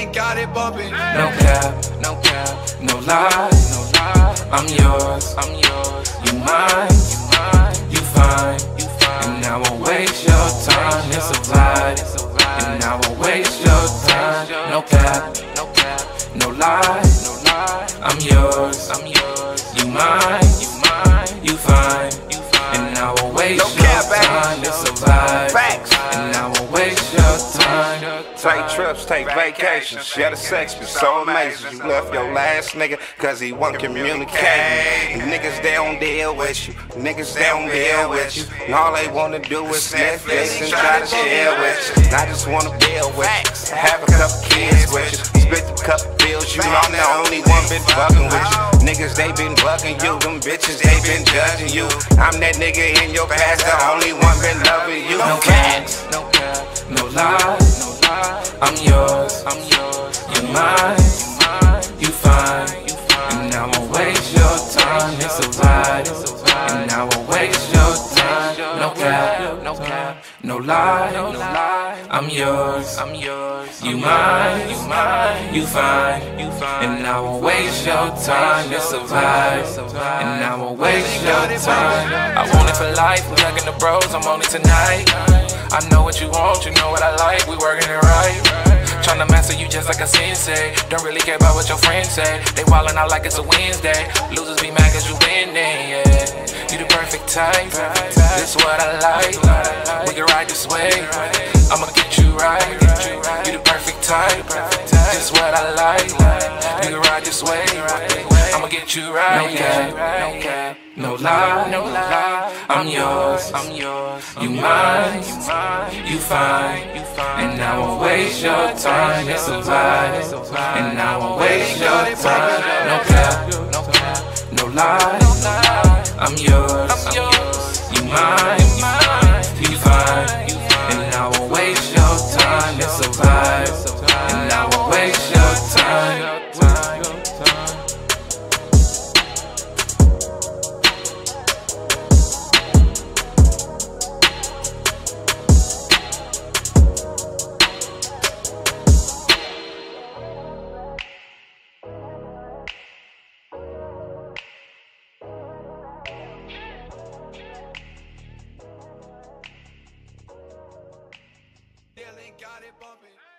Dylan got it bumping. No cap, no cap, no lie, no lie. I'm yours, I'm yours. You mine, you mine. You fine, you fine. And I won't waste your time. It's a vibe, and I won't waste your time. No cap, no cap, no lie, no lie. I'm yours, I'm yours. You mine, you mine. You fine. Take trips, take vacations, share the sex be so amazing. You left your last nigga cause he won't communicate. Niggas they don't deal with you, niggas they don't deal with you. And all they wanna do is Netflix and try to chill with you. And I just wanna build with you, have a couple kids with you, split the couple bills. You know I'm the only one been fucking with you. Niggas they been bugging you, them bitches they been judging you. I'm that nigga in your past, the only one been loving you. No cats, no cap, no cap, I'm yours, I'm yours. You mine, you fine. And I won't waste your time. It's a vibe, and I won't waste your time. No cap, no cap, no lie, no lie. I'm yours, I'm yours. You mine, you mine. You fine, you fine. And I won't waste your time. A vibe, and I won't waste your time. I want it for life. We hugging the bros. I'm on it tonight. I know what you want, you know what I like. We working it right. Tryna master you just like a sensei. Don't really care about what your friends say. They wildin' out like it's a Wednesday. Losers be mad cause you. You type. This what I like. We can ride this way. I'ma get you right. You the perfect type. This what I like. You can ride this way. I'ma get you right. No cap, no cap, no lie, no lie. I'm yours, I'm yours. You mine, you fine. And I won't waste your time. It's a vibe, and I won't waste your time. No cap, no lie. I'm yours, I'm yours. You mine. You fine. And I won't waste your time. It's a got it bumping.